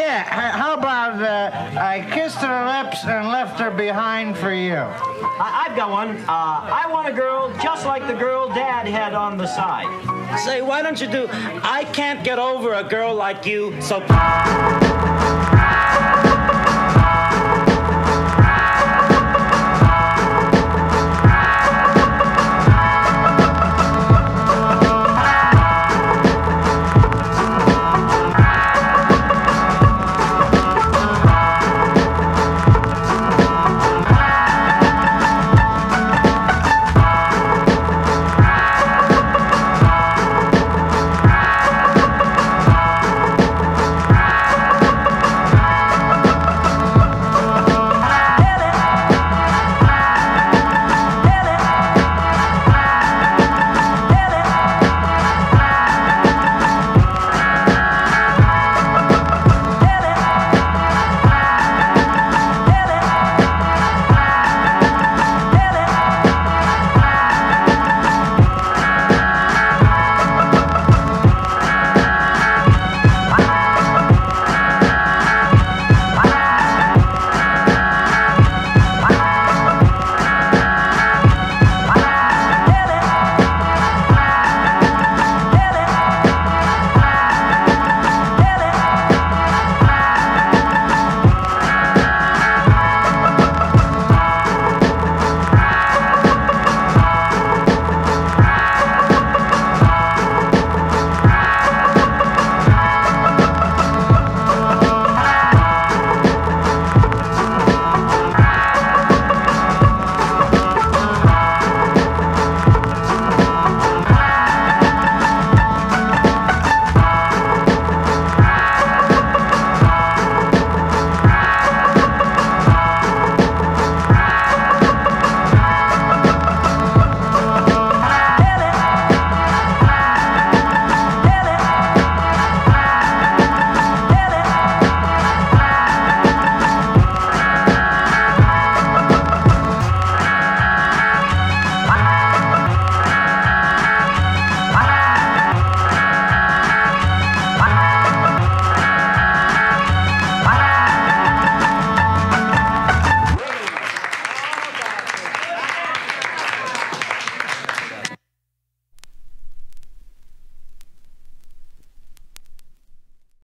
Yeah, how about uh, I kissed her lips and left her behind for you? I- I've got one. Uh, I want a girl just like the girl Dad had on the side. Say, why don't you do I can't get over a girl like you, so